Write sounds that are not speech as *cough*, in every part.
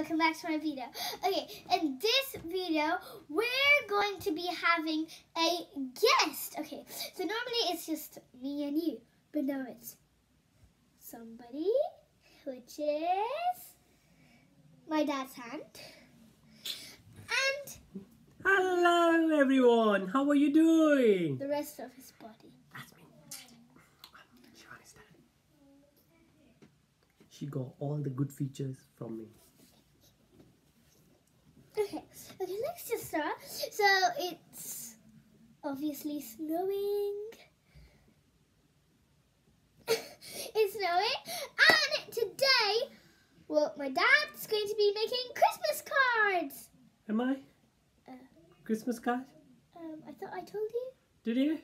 welcome back to my video. Okay, in this video, we're going to be having a guest. Okay, so normally it's just me and you, but now it's somebody, which is my dad's hand. And Hello everyone, how are you doing? the rest of his body. That's me. She got all the good features from me. Okay, okay, let's just start. So it's obviously snowing. *laughs* it's snowing, and today, well, my dad's going to be making Christmas cards. Am I? Uh. Christmas card? Um, I thought I told you. Did you?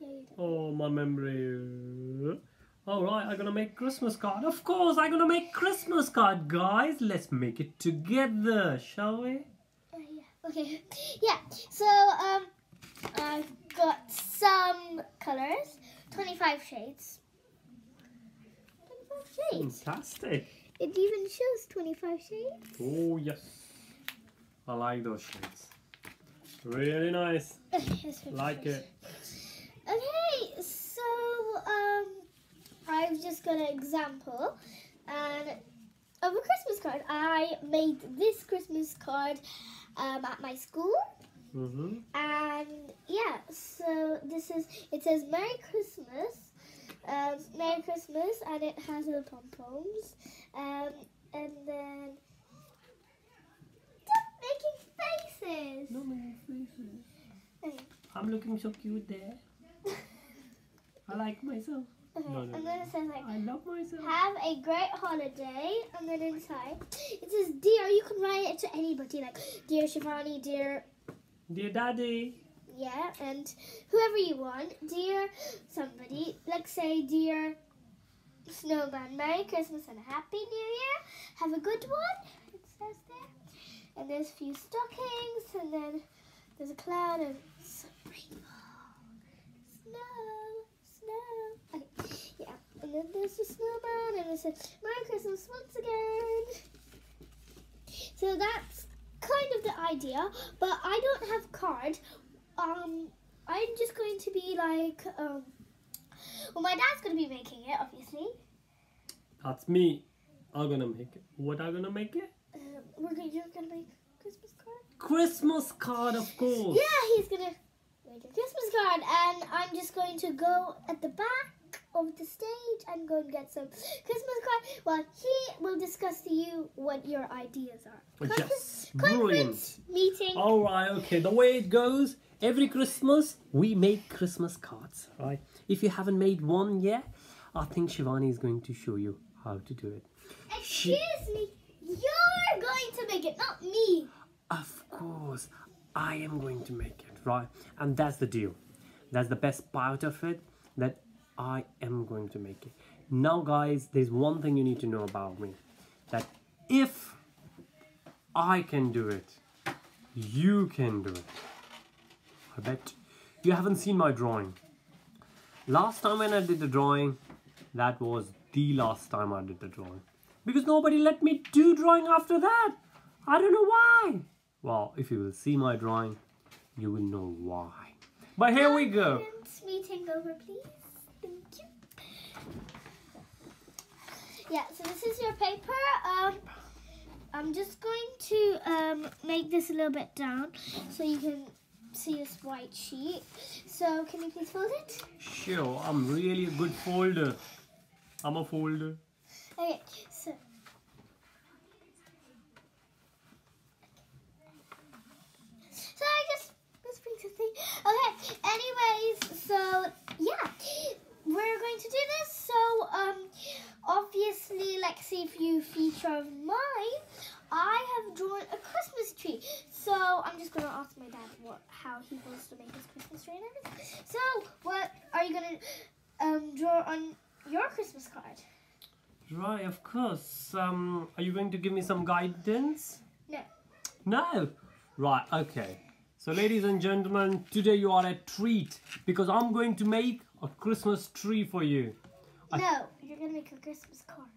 Yeah, you did. Oh, my memory. Alright, I'm gonna make Christmas card. Of course, I'm gonna make Christmas card, guys. Let's make it together, shall we? Okay. *laughs* Yeah. So um, I've got some colors. Twenty-five shades. Twenty-five shades. Fantastic. It even shows twenty-five shades. Oh, yes. I like those shades. Really nice. *laughs* Like it. Okay, so um, I've just got an example and of a Christmas card. I made this Christmas card um, at my school, Mm-hmm. and yeah, so this is it says Merry Christmas, um, Merry Christmas, and it has little pom poms, um, and then stop making faces. No more faces. Okay. I'm looking so cute there. *laughs* I like myself. Okay, No, no, and then it says like. I love myself. Have a great holiday, and then inside it says "Dear." You can write it to anybody, like "Dear Shivani," "Dear," Dear Daddy. yeah, and whoever you want, "Dear somebody." Like say "Dear Snowman," Merry Christmas and Happy New Year. Have a good one. It says there, and there's a few stockings, and then there's a cloud and some rainbow, snow, snow. Okay, yeah, and then there's the snowman, and it says Merry Christmas once again. So that's kind of the idea, but I don't have card. Um, I'm just going to be like, um, well, my dad's going to be making it, obviously. That's me. I'm gonna make it. What I'm gonna make it? Uh, we're gonna, you're going to make Christmas card. Christmas card, of course. Yeah, he's gonna make a Christmas card, and I'm just going to go at the back of the stage and go and get some Christmas cards Well, he will discuss to you what your ideas are. Oh, yes, Conference brilliant. meeting. All right, okay. The way it goes, every Christmas we make Christmas cards, right? If you haven't made one yet, I think Shivani is going to show you how to do it. Excuse me, you're going to make it, not me. Of course, I am going to make it, right? And that's the deal. That's the best part of it, that I am going to make it. Now, guys, there's one thing you need to know about me. That if I can do it, you can do it. I bet you haven't seen my drawing. Last time when I did the drawing, that was the last time I did the drawing. Because nobody let me do drawing after that. I don't know why. Well, if you will see my drawing, you will know why. But here we go. Meeting over, please. Thank you. Yeah, so this is your paper. Um, I'm just going to um, make this a little bit down so you can see this white sheet. So can you please fold it? Sure, I'm really a good folder. I'm a folder. Okay, so. So I just this brings a thing. Okay. Anyways, so yeah, we're going to do this. So um, obviously, like see a few feature of mine. I have drawn a Christmas tree. So I'm just gonna ask my dad what how he wants to make his Christmas tree and everything. So what are you gonna um draw on your Christmas card? Right, of course. Um, are you going to give me some guidance? No. No. Right, okay. So, ladies and gentlemen, today you are a treat because I'm going to make a Christmas tree for you. I- No, you're gonna make a Christmas card.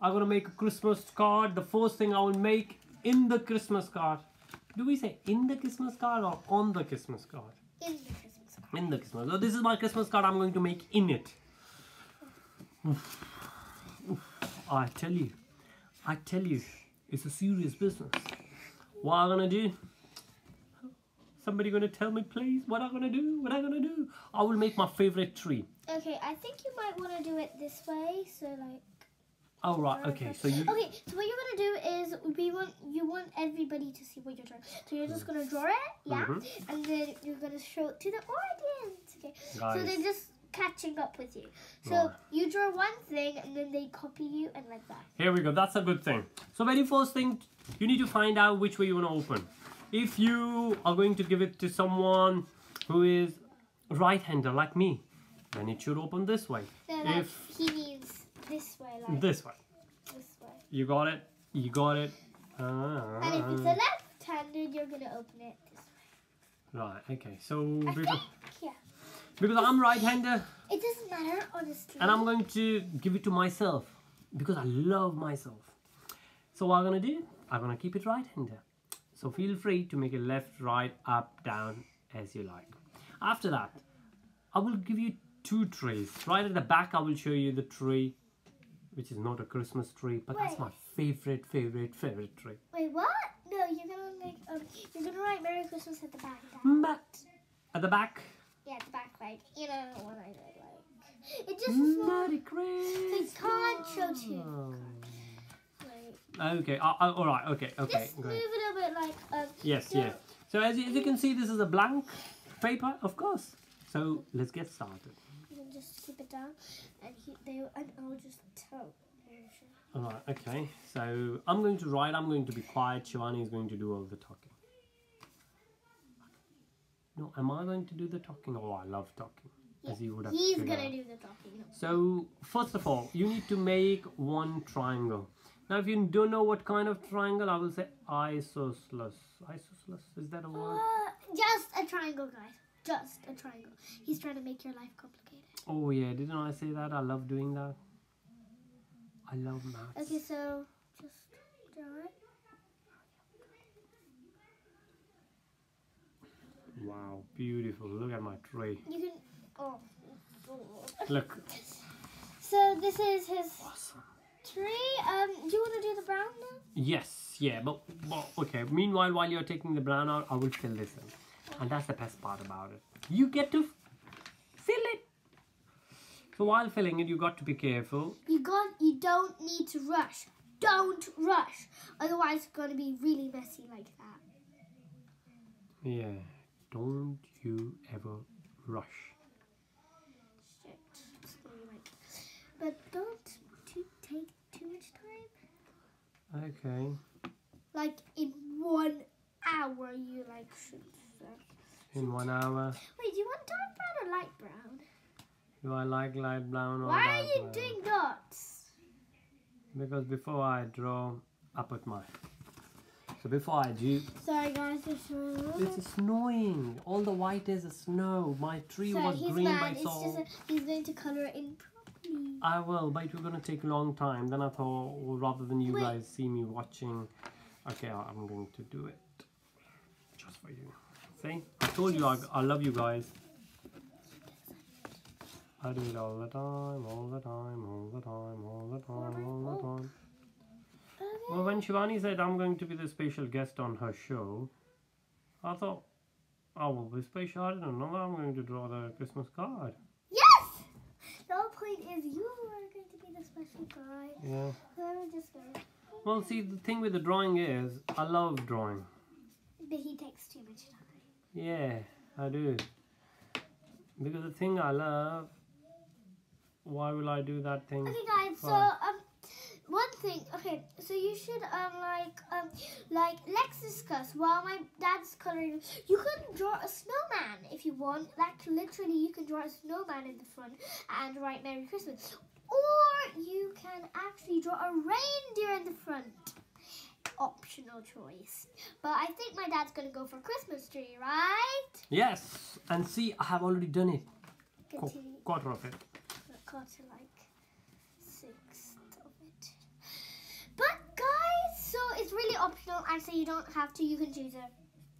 I'm gonna make a Christmas card. The first thing I will make in the Christmas card. Do we say in the Christmas card or on the Christmas card? In the Christmas card. In the Christmas. So this is my Christmas card. I'm going to make in it. Oof. Oof. I tell you, I tell you, it's a serious business. What I'm gonna do? Somebody gonna tell me, please? What I'm gonna do? What I'm gonna do? I will make my favorite tree. Okay, I think you might want to do it this way. So like. Oh right, okay. So you. Okay, so what you're gonna do is we want you want everybody to see what you're drawing. So you're just gonna draw it, yeah, Mhm. and then you're gonna show it to the audience. Okay. So they're just catching up with you. So Right. you draw one thing and then they copy you and like that. Here we go. That's a good thing. So very first thing, you need to find out which way you want to open. If you are going to give it to someone who is right-hander like me, then it should open this way. Like If he means this way, like this way, this way. you got it. You got it. And if it's a Uh, left-handed, you're gonna open it this way. right. Okay. So I because, think, yeah. because I'm right-hander, It doesn't matter, honestly. and I'm going to give it to myself because I love myself. So what I'm gonna do? I'm gonna keep it right-hander. So feel free to make it left, right, up, down as you like. After that, I will give you two trees. Right at the back, I will show you the tree, which is not a Christmas tree, but that's my favorite, favorite, favorite tree. Wait, what? No, you're gonna make um, you're gonna write Merry Christmas at the back. Dad. But at the back, Yeah, at the back, like you know what I did, like it just. Merry Christmas. can't show two. Wait, Okay, uh, uh, all right, okay, okay, just move it a bit, like um. Yes, yes. So as you, as you can see, this is a blank paper, of course. So let's get started. Just keep it down, and he, they and I'll just tell. All right, okay. So I'm going to write. I'm going to be quiet. Shivani is going to do all the talking. No, am I going to do the talking? Oh, I love talking, as you would have. He's gonna out. do the talking. So first of all, you need to make one triangle. Now, if you don't know what kind of triangle, I will say isosceles. Isosceles is that a word? Uh, just a triangle, guys. Just a triangle. He's trying to make your life complicated. Oh yeah, didn't I say that? I love doing that. I love maths. Okay, so just draw it. Wow, beautiful. Look at my tree. You can. Oh. Look. So this is his Awesome. tree. Um, do you want to do the brown now? Yes, yeah, but, but okay. Meanwhile, while you're taking the brown out, I will fill this in, and that's the best part about it. You get to f- fill it. So while filling it, you got to be careful. You got. You don't need to rush. Don't rush. Otherwise, it's going to be really messy like that. Yeah, don't you ever rush. Shit. It's gonna be like. But don't to take too much time. Okay. Like in one hour, you like should. In one hour. Wait, do you want dark brown or light brown? Do I like light brown or Why are you brown? doing dots? Because before I draw, I put my. So before I do, Sorry, guys. It's snowing. it's snowing. All the white is snow. My tree Sorry, was green mad. by It's just a, he's going to color it in properly. I will, but it's gonna take a long time. Then I thought, well, rather than you Wait. guys see me watching, okay, I'm going to do it just for you. See, I told you I, I love you guys. I do it all the time, all the time, all the time, all the time, all the time. Well, when Shivani said I'm going to be the special guest on her show, I thought, oh, I will be special. I didn't know I'm going to draw the Christmas card. Yes! The whole point is you are going to be the special guy. Yeah. Whoever just. Well, see, the thing with the drawing is, I love drawing. But he takes too much time. Yeah, I do. Because the thing I love, why will I do that thing? Okay, guys. So um, one thing. Okay, so you should um like um like let's discuss while my dad's coloring. You can draw a snowman if you want. Like literally, you can draw a snowman in the front and write Merry Christmas, or you can actually draw a reindeer in the front. Optional choice. But I think my dad's gonna go for Christmas tree, right? Yes, and see, I have already done it. Qu- Continue. quarter of it. Got to like sixth of it. But guys, so it's really optional. actually, you don't have to. You can choose a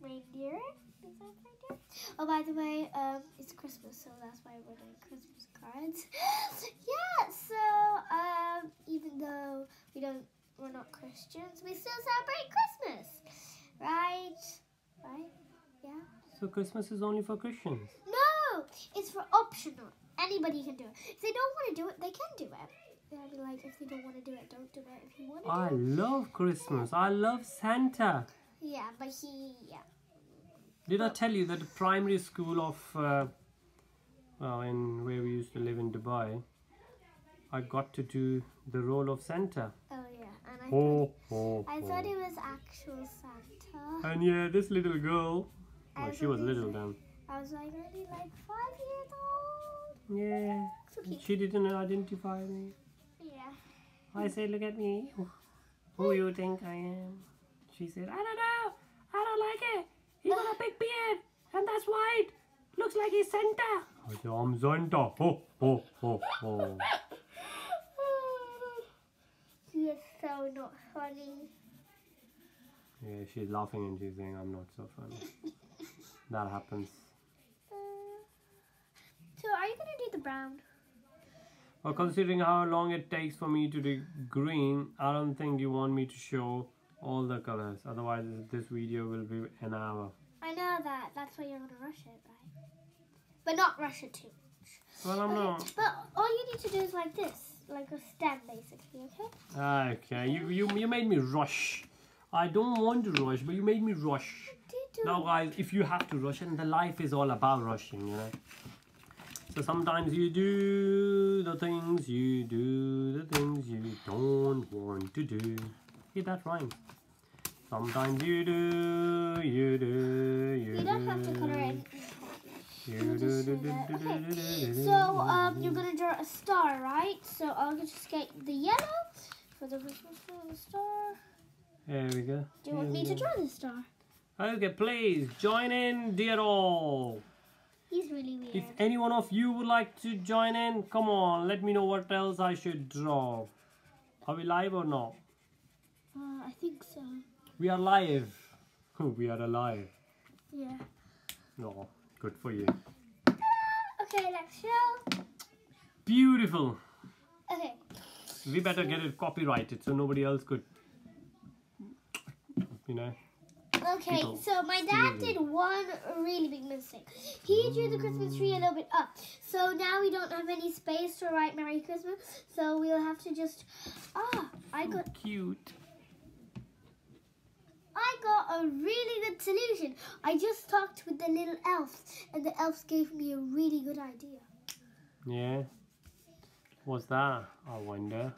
reindeer. Is that reindeer? Oh, by the way, um, it's Christmas, so that's why we're doing Christmas cards. *gasps* yeah. So, um, even though we don't, we're not Christians, we still celebrate Christmas, right? Right? Yeah. So Christmas is only for Christians. No, it's for optional. Anybody can do it. If they don't want to do it, they can do it. They'll be like, if they don't want to do it, don't do it. If you want to I do it, love Christmas. I love Santa. yeah. But he, yeah. Did I tell you that the primary school of, uh, well, in where we used to live in Dubai, I got to do the role of Santa. Oh yeah, and I Oh, oh, thought I thought it was actual Santa. And yeah, this little girl. Well, she was little then. I was like only like five years old. Yeah. So cute. She didn't identify me. Yeah. I said, look at me. Who you think I am? She said, I don't know. I don't like it. He got a big beard and that's white. Looks like he's Santa. I said, I'm Santa. Oh, oh, oh, *sighs* oh. he is so not funny. Yeah, she's laughing and she's saying, I'm not so funny. *laughs* that happens. Uh, so are you gonna do the brown? Well, considering how long it takes for me to do green, I don't think you want me to show all the colors. Otherwise, this video will be an hour. I know that. That's why you're gonna rush it, right? But not rush it too much. Well, I'm Okay, not. But all you need to do is like this, like a stem, basically. Okay. Ah, okay, you, you, you made me rush. I don't want to rush, but you made me rush. Now, guys, if you have to rush, and the life is all about rushing, you know. So sometimes you do the things you do, the things you don't want to do. See, that rhymes. Sometimes you do, you do, you, You don't have to do, color. You do, do, do do, do, Okay. do, do, do, So um, you're gonna draw a star, right? So I'll just get the yellow for the Christmas tree, the star. There we go. Do you want me to draw the star? Okay, please join in, dear all. He's really weird. If any one of you would like to join in, come on, let me know what else I should draw. Are we live or not? Uh, I think so. We are live. *laughs* we are alive. Yeah. No, good for you. Okay, next show. Beautiful. Okay. We better get it copyrighted so nobody else could, you know. Okay, People so my dad did one really big mistake. He drew the Christmas tree a little bit up. So now we don't have any space to write Merry Christmas. So we'll have to just ah, I got Cute. I got a really good solution. I just talked with the little elves and the elves gave me a really good idea. Yeah. What's that? I wonder.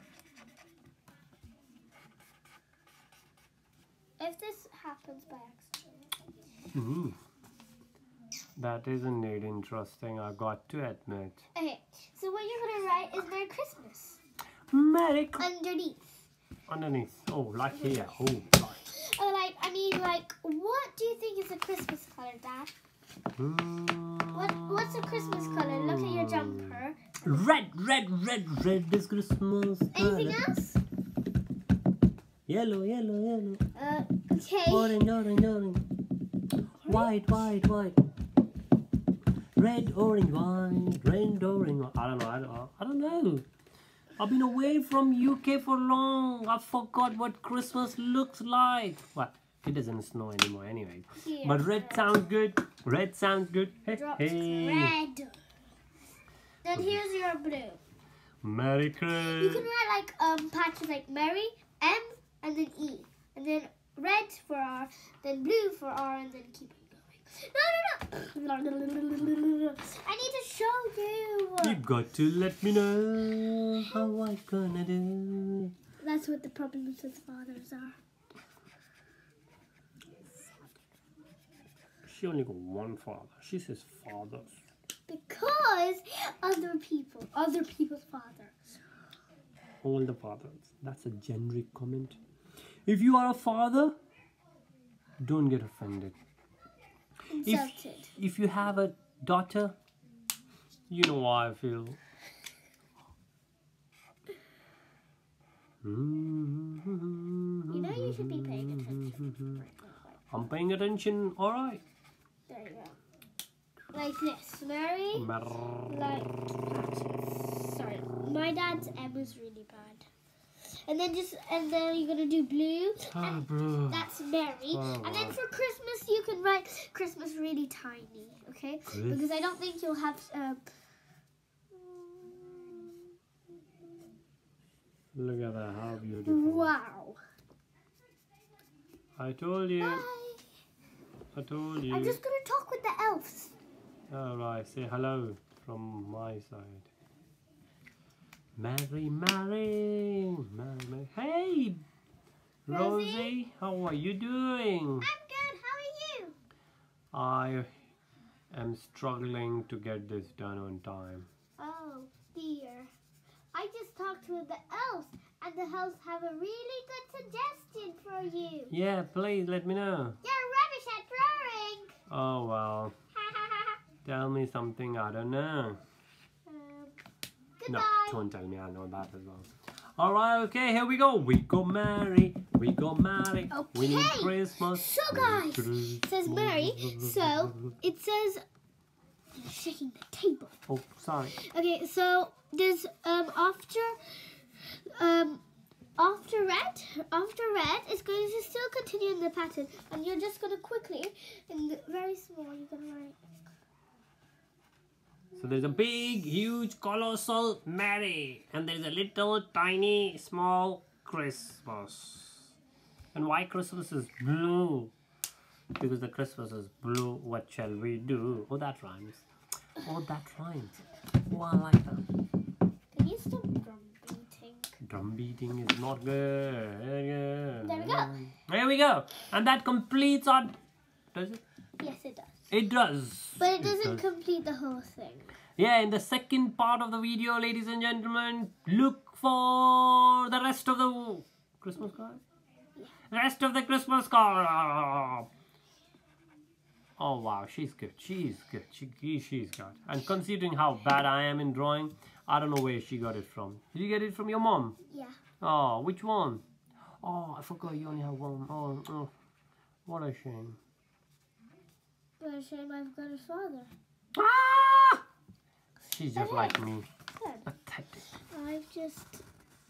If this happens by accident. That is indeed interesting, I got to admit. Okay, so what you're gonna write is Merry Christmas Merry Christmas. underneath. Underneath. Oh, like here. Oh, right. Oh, like I mean, like, what do you think is a Christmas color, Dad? What What's a Christmas color? Look at your jumper. Red, red, red, red is Christmas. Anything color. else? Yellow, yellow, yellow. Uh, okay. Orange, orange, orange. White, white, white. Red, orange, white. Red, orange. I don't know. I don't, I don't know. I've been away from UK for long. I forgot what Christmas looks like. What? It doesn't snow anymore anyway. Here. But red sounds good. Red sounds good. Hey, hey. red. Then here's your blue. Merry Christmas. You can write like um patches like Mary, M, and then E, and then red for R, then blue for R, and then keep going. No, no, no. I need to show you. You've got to let me know how I'm gonna do. That's what the problems with fathers are. She only got one father. She says fathers. Because other people, other people's fathers. All the fathers. That's a generic comment. If you are a father, don't get offended. Insulted. If you have a daughter, you know why I feel. You know you should be paying attention. I'm paying attention. All right. There you go. Like this. Mary. Like. Sorry. My dad's M was really bad. And then just and then you're gonna do blue. Ah, And bro. that's Mary. Oh, and then for Christmas you can write Christmas really tiny, okay? Because I don't think you'll have um Look at that. How beautiful. Wow. I told you. Bye. I told you. I'm just gonna talk with the elves. All right. Say hello from my side. Mary, Mary, Mary, Mary. Hey, Rosie? Rosie, how are you doing? I'm good. How are you? I am struggling to get this done on time. Oh dear. I just talked with the elves, and the elves have a really good suggestion for you. Yeah, please let me know. You're rubbish at drawing. Oh well, *laughs* tell me something I don't know. Um, No, goodbye. don't tell me I know that as well. All right, okay, here we go. We go marry, we go marry. We need Christmas. so guys, it says marry, so it says I'm shaking the table. Oh, sorry. Okay, so there's um after um after red after red it's going to still continue in the pattern and you're just gonna quickly in the very small you're gonna write So there's a big, huge, colossal Mary, and there's a little, tiny, small Christmas. And why Christmas is blue? Because the Christmas is blue. What shall we do? Oh, that rhymes. Oh, that rhymes. Oh, I like that. Can you stop drum beating? Drum beating is not good. There we go. There we go. And that completes our. Does it? Yes it does. It does. But it doesn't does. complete the whole thing. Yeah, in the second part of the video, ladies and gentlemen, look for the rest of the Christmas card. Rest of the Christmas card. Oh wow, she's good. She's good. She, she's good. And considering how bad I am in drawing, I don't know where she got it from. Did you get it from your mom? Yeah. Oh, which one? Oh, I forgot you only have one. Oh, oh. what a shame. But a shame I've got a father. Ah! She's just like me. Good. I've just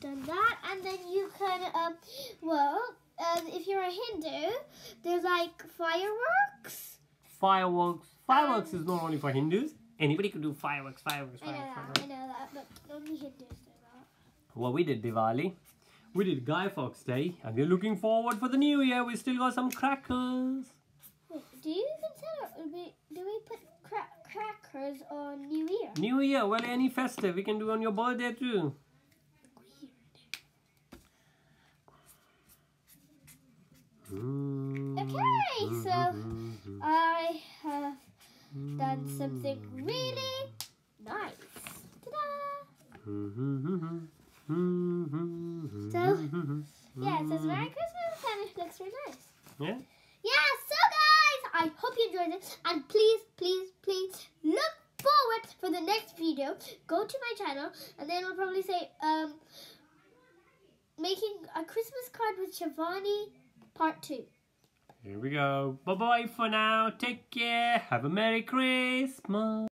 done that, and then you can, um, well, um, if you're a Hindu, there's like fireworks. Fireworks. Fireworks is not only for Hindus. Anybody can do fireworks, fireworks, I know fireworks. that, I know that, but only Hindus do that. Well, we did Diwali. We did Guy Fawkes Day. And we're looking forward for the new year. We still got some crackers. Do you consider, we- do we put cra- crackers on New Year? New year, well, any festive. We can do on your birthday too. Okay, mm. so I have done something really nice. Ta-da! So, yeah, it says Merry Christmas and it looks really nice. Yeah? Yeah, so guys, I hope you enjoyed. And please, please, please look forward for the next video. Go to my channel and then I'll probably say, um, making a Christmas card with Shivani part two. Here we go. Bye bye for now. Take care. Have a Merry Christmas.